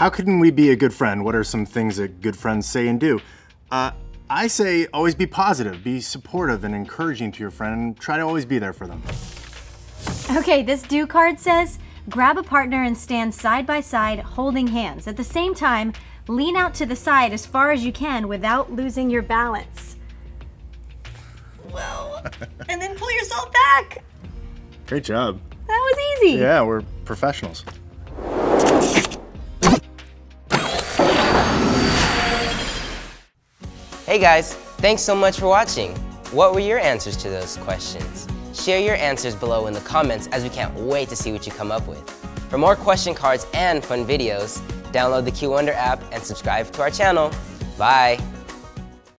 How can we be a good friend? What are some things that good friends say and do? Uh, I say always be positive, be supportive and encouraging to your friend, and try to always be there for them. Okay, this do card says grab a partner and stand side by side holding hands. At the same time, lean out to the side as far as you can without losing your balance. Whoa. and then pull yourself back. Great job. That was easy. Yeah, we're professionals. Hey guys, thanks so much for watching. What were your answers to those questions? Share your answers below in the comments as we can't wait to see what you come up with. For more question cards and fun videos, download the Q Wunder app and subscribe to our channel. Bye!